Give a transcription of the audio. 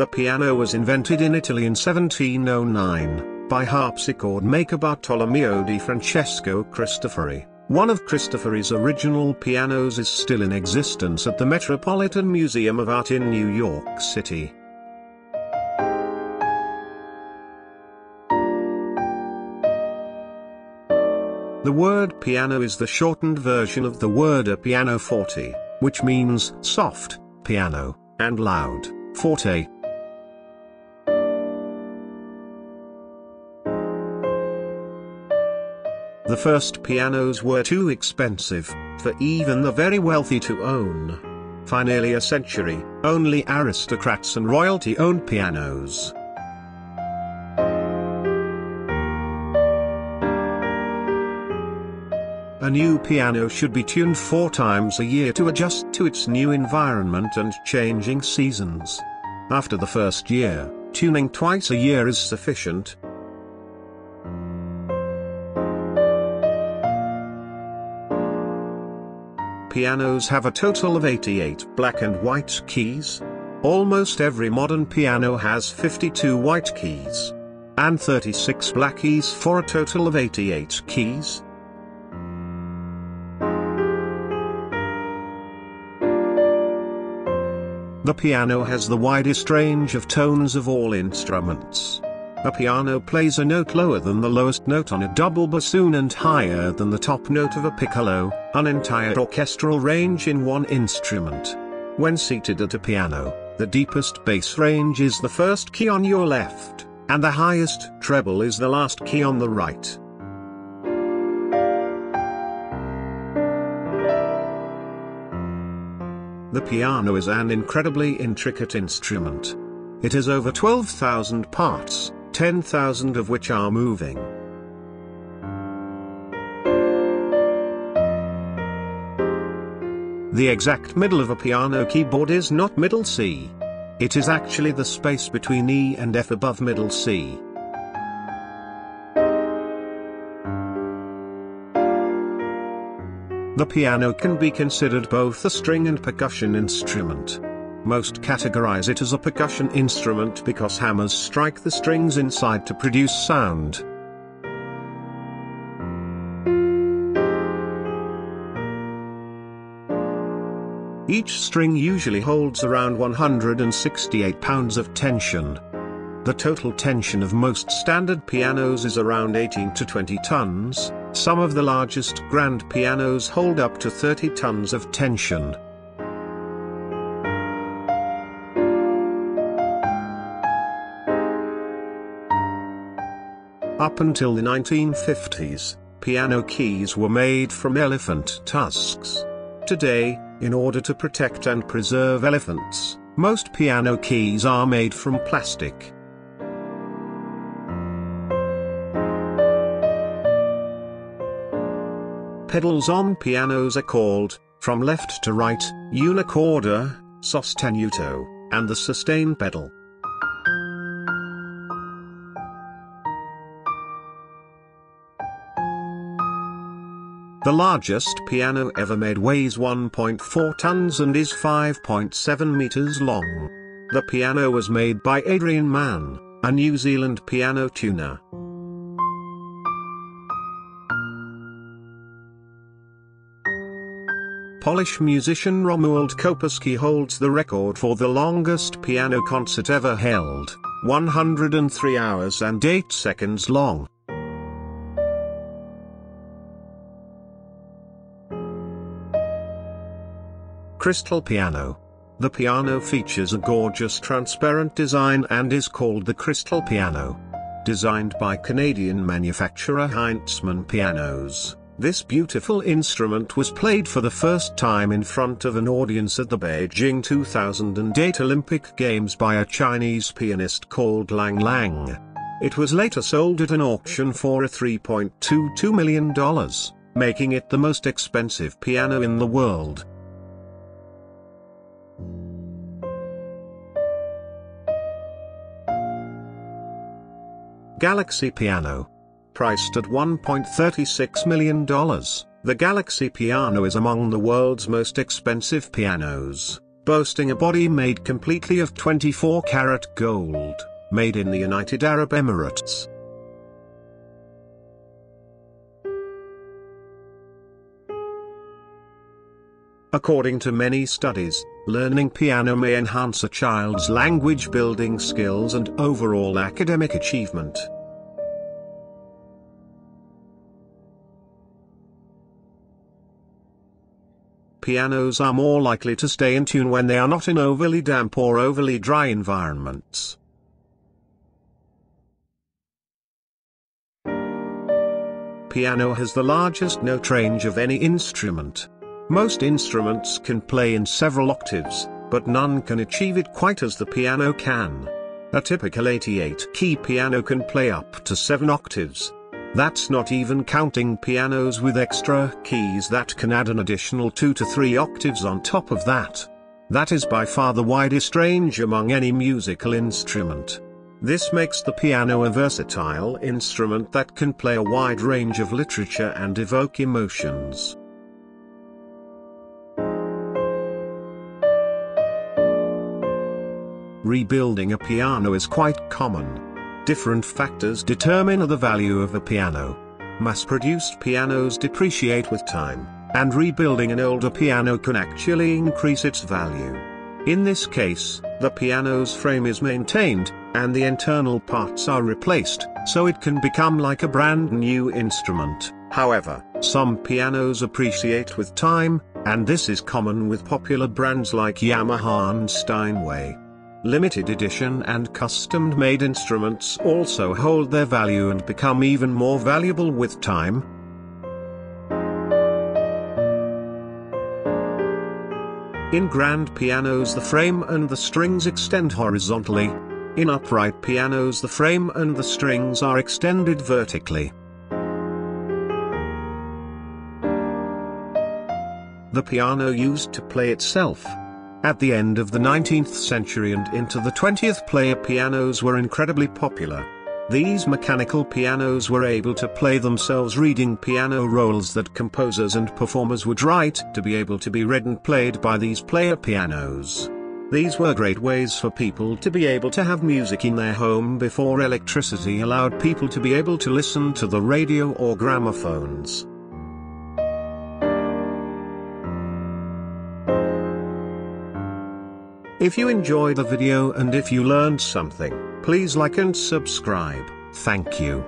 The piano was invented in Italy in 1709, by harpsichord maker Bartolomeo di Francesco Cristofori. One of Cristofori's original pianos is still in existence at the Metropolitan Museum of Art in New York City. The word piano is the shortened version of the word a pianoforte, which means soft, piano, and loud, forte. The first pianos were too expensive, for even the very wealthy to own. For nearly a century, only aristocrats and royalty owned pianos. A new piano should be tuned four times a year to adjust to its new environment and changing seasons. After the first year, tuning twice a year is sufficient, Pianos have a total of 88 black and white keys. Almost every modern piano has 52 white keys. And 36 black keys for a total of 88 keys. The piano has the widest range of tones of all instruments. A piano plays a note lower than the lowest note on a double bassoon and higher than the top note of a piccolo, an entire orchestral range in one instrument. When seated at a piano, the deepest bass range is the first key on your left, and the highest treble is the last key on the right. The piano is an incredibly intricate instrument. It has over 12,000 parts, 10,000 of which are moving. The exact middle of a piano keyboard is not middle C. It is actually the space between E and F above middle C. The piano can be considered both a string and percussion instrument. Most categorize it as a percussion instrument because hammers strike the strings inside to produce sound. Each string usually holds around 168 pounds of tension. The total tension of most standard pianos is around 18 to 20 tons, some of the largest grand pianos hold up to 30 tons of tension. Up until the 1950s, piano keys were made from elephant tusks. Today, in order to protect and preserve elephants, most piano keys are made from plastic. Pedals on pianos are called, from left to right, una corda, sostenuto, and the sustain pedal. The largest piano ever made weighs 1.4 tons and is 5.7 meters long. The piano was made by Adrian Mann, a New Zealand piano tuner. Polish musician Romuald Koperski holds the record for the longest piano concert ever held, 103 hours and 8 seconds long. Crystal Piano. The piano features a gorgeous transparent design and is called the Crystal Piano. Designed by Canadian manufacturer Heintzman Pianos, this beautiful instrument was played for the first time in front of an audience at the Beijing 2008 Olympic Games by a Chinese pianist called Lang Lang. It was later sold at an auction for a $3.22 million, making it the most expensive piano in the world. Galaxy Piano. Priced at $1.36 million, the Galaxy Piano is among the world's most expensive pianos, boasting a body made completely of 24 karat gold, made in the United Arab Emirates. According to many studies, learning piano may enhance a child's language building skills and overall academic achievement. Pianos are more likely to stay in tune when they are not in overly damp or overly dry environments. Piano has the largest note range of any instrument. Most instruments can play in several octaves, but none can achieve it quite as the piano can. A typical 88-key piano can play up to 7 octaves. That's not even counting pianos with extra keys that can add an additional 2 to 3 octaves on top of that. That is by far the widest range among any musical instrument. This makes the piano a versatile instrument that can play a wide range of literature and evoke emotions. Rebuilding a piano is quite common. Different factors determine the value of a piano. Mass-produced pianos depreciate with time, and rebuilding an older piano can actually increase its value. In this case, the piano's frame is maintained, and the internal parts are replaced, so it can become like a brand new instrument. However, some pianos appreciate with time, and this is common with popular brands like Yamaha and Steinway. Limited edition and custom-made instruments also hold their value and become even more valuable with time. In grand pianos the frame and the strings extend horizontally. In upright pianos the frame and the strings are extended vertically. The piano used to play itself, at the end of the 19th century and into the 20th player pianos were incredibly popular. These mechanical pianos were able to play themselves reading piano rolls that composers and performers would write to be able to be read and played by these player pianos. These were great ways for people to be able to have music in their home before electricity allowed people to be able to listen to the radio or gramophones. If you enjoyed the video and if you learned something, please like and subscribe. Thank you.